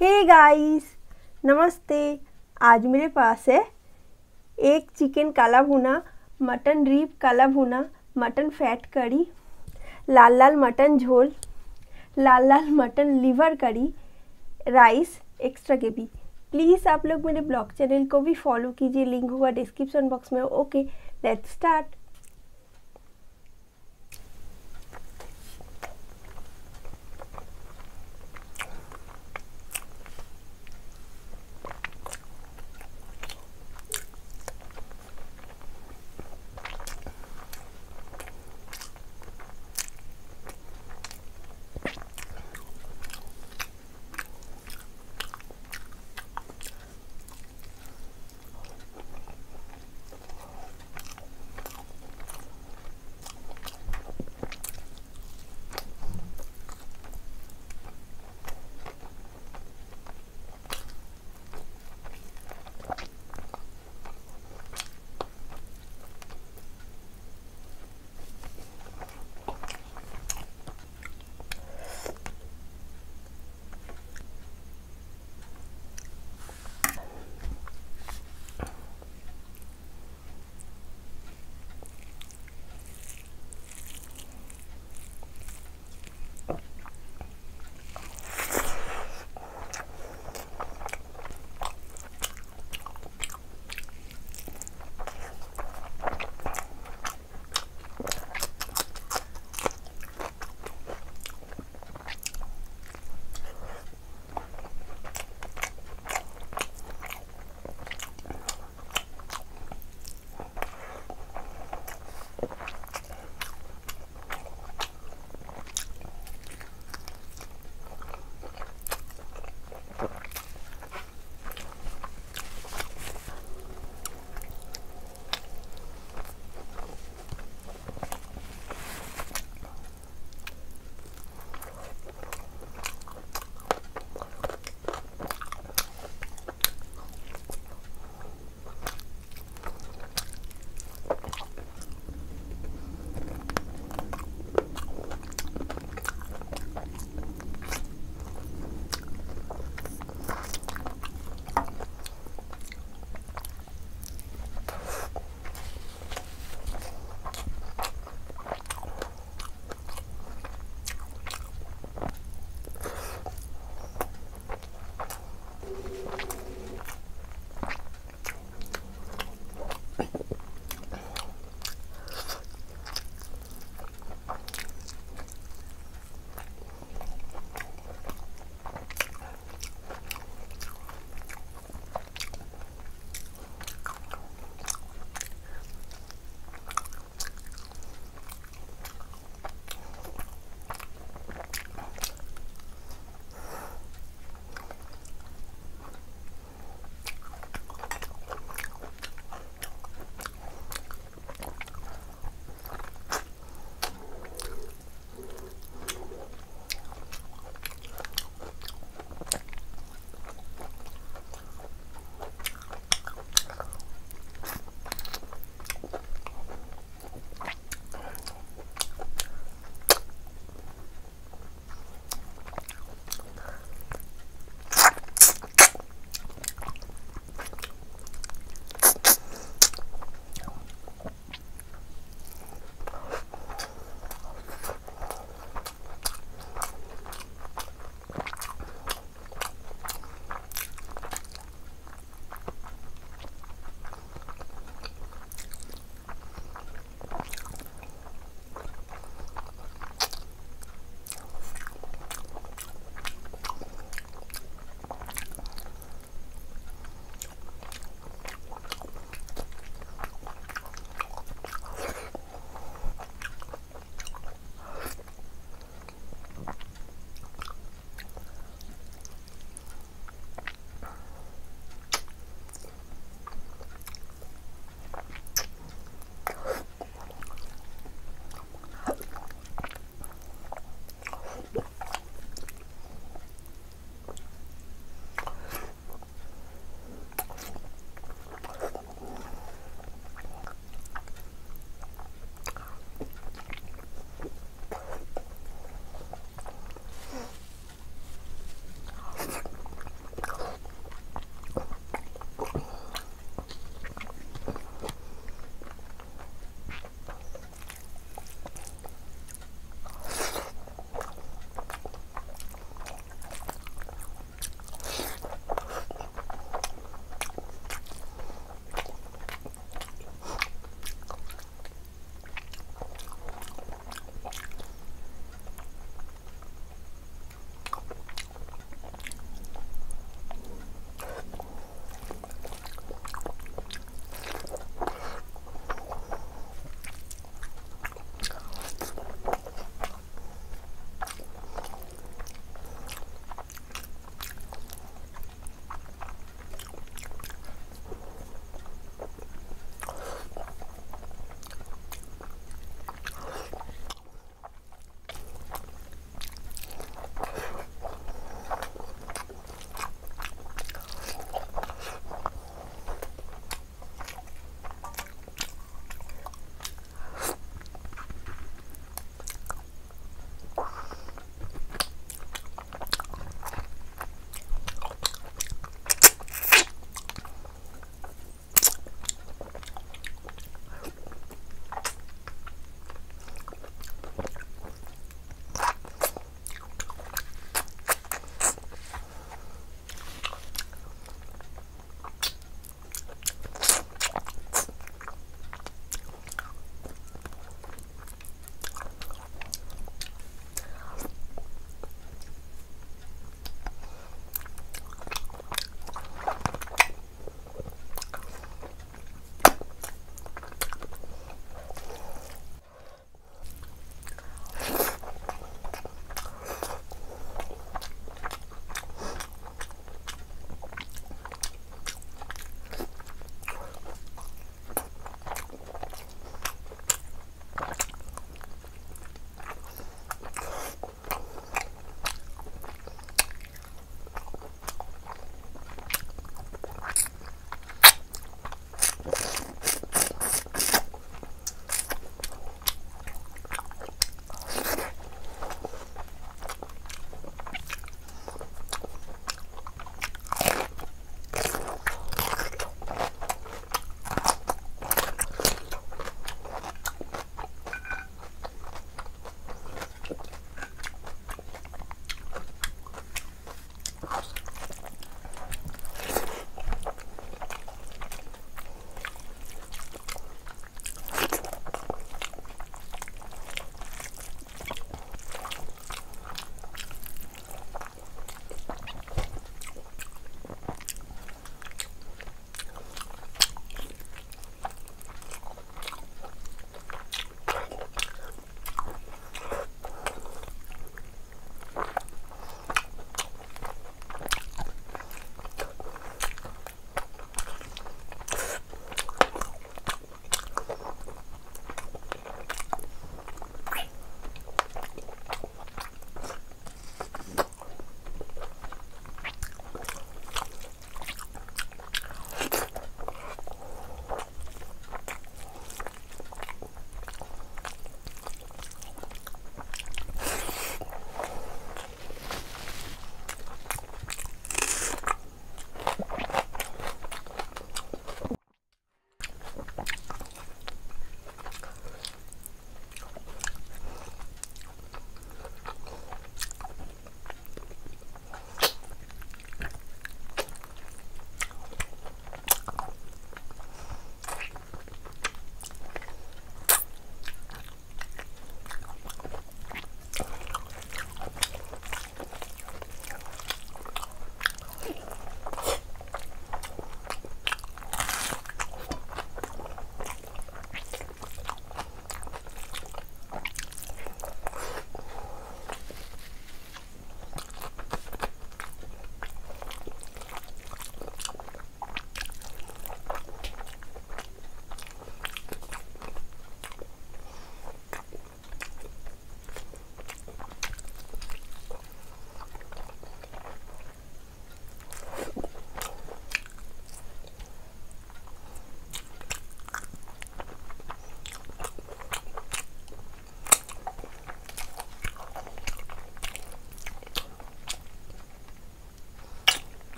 Hey guys नमस्ते। आज मेरे पास है एक चिकन काला भुना मटन रीप काला भुना मटन फैट करी, लाल लाल मटन झोल, लाल लाल mutton liver curry rice extra gravy please आप लोग मेरे ब्लॉग चैनल को भी फॉलो कीजिए लिंक होगा डिस्क्रिप्शन बॉक्स में। Okay let's start